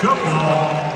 Football.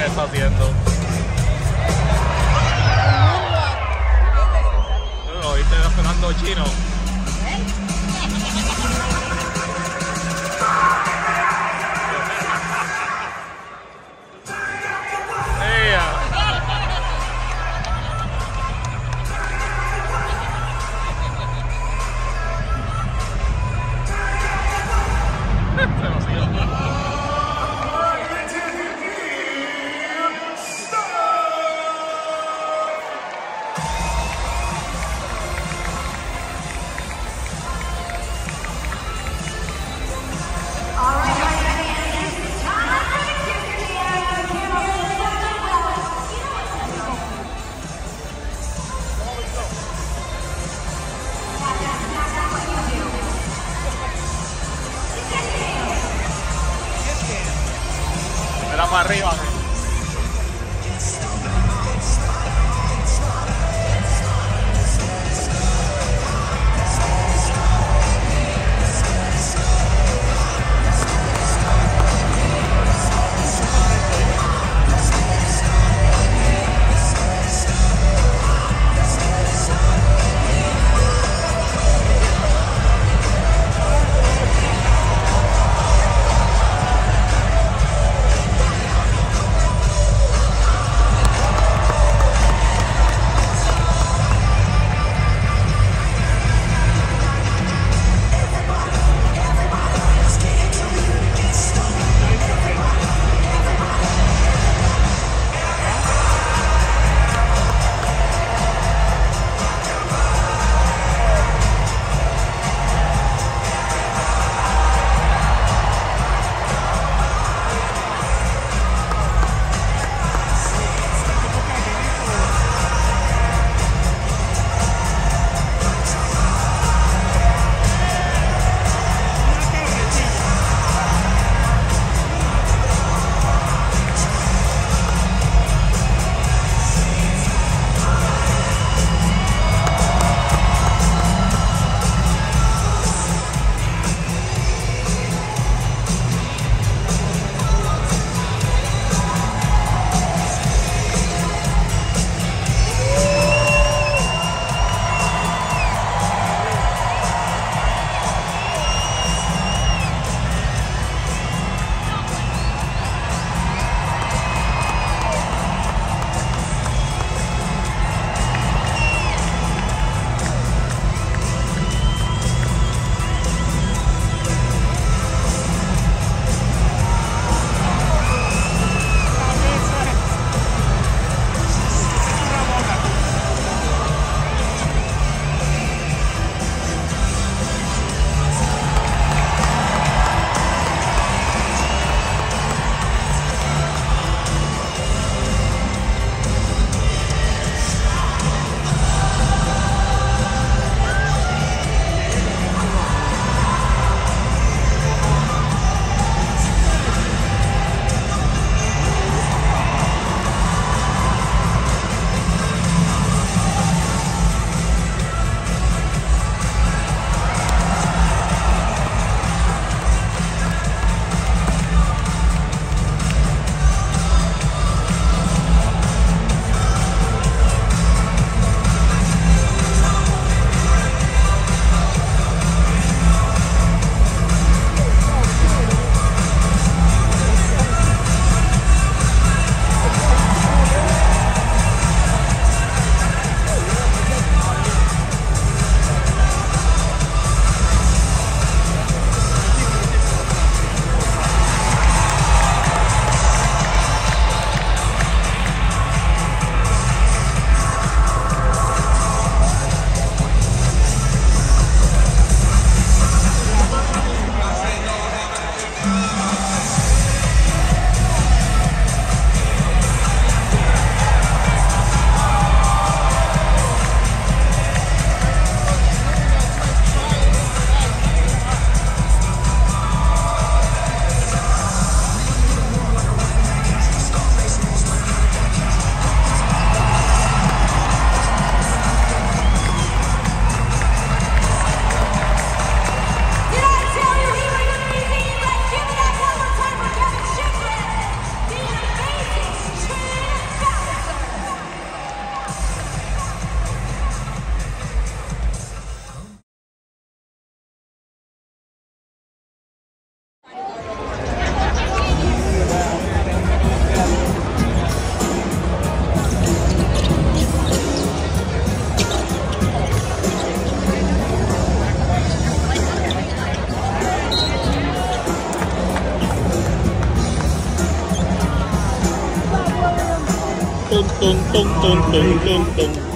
se está haciendo. Lo oíste chino. tôn tùng tôn tùng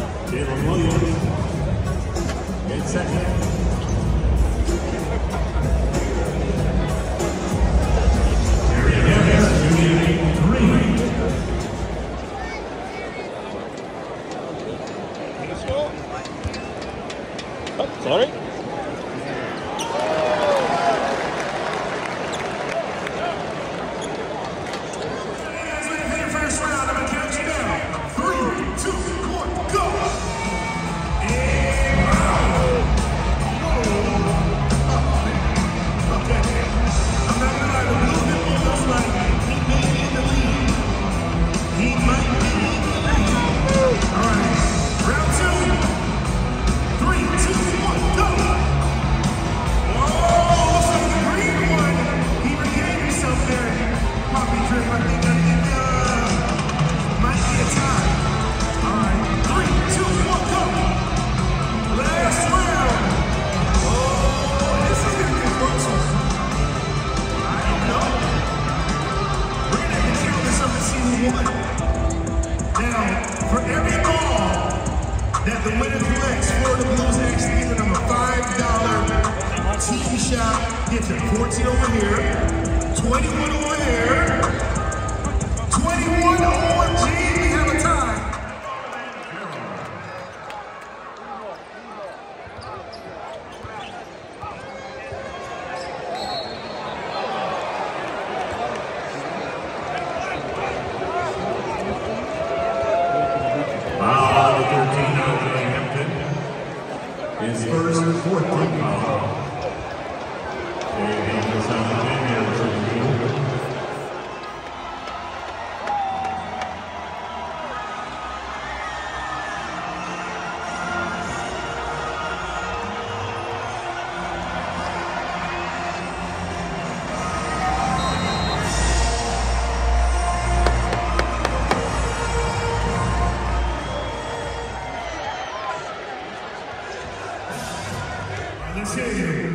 continue.